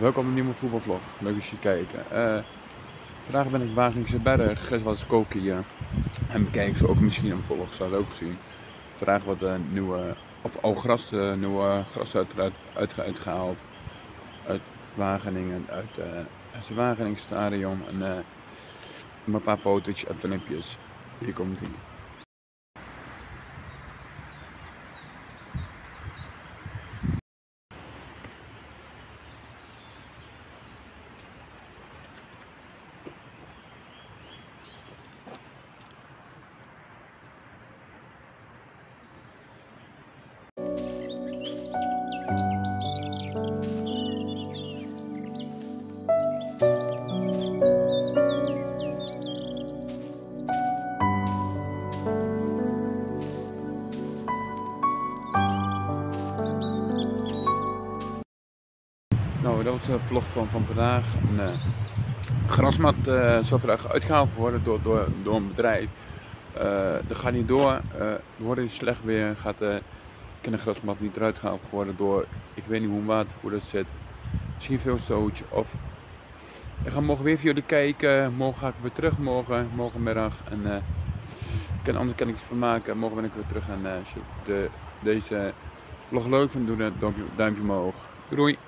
Welkom op een nieuwe voetbalvlog. Leuk dat je kijken. Eh, vandaag ben ik Wageningse Berg, gisteren was ik ook hier. En bekijk ze ook misschien een vlog, zou ook zien. Vandaag wat uh, nieuwe, of al gras, uh, nieuwe gras uit, uit, uitgehaald. Uit Wageningen, uit uh, het Wageningsstadion. En uh, een paar foto's en filmpjes. Hier komt ie. Nou, dat was de vlog van, van vandaag. Een uh, grasmat uh, zou vandaag uitgehaald worden door, door, door een bedrijf. Uh, dat gaat niet door. Uh, wordt slecht weer. Gaat de kindergrasmat niet eruit gehaald worden door, ik weet niet hoe wat, hoe dat zit. Misschien veel stootje of ik ga morgen weer voor jullie kijken. Morgen ga ik weer terug, morgen, morgenmiddag. En uh, kan, anders kan ik van maken. Morgen ben ik weer terug. En als je de, deze vlog leuk vindt, doe een duimpje omhoog. Doei!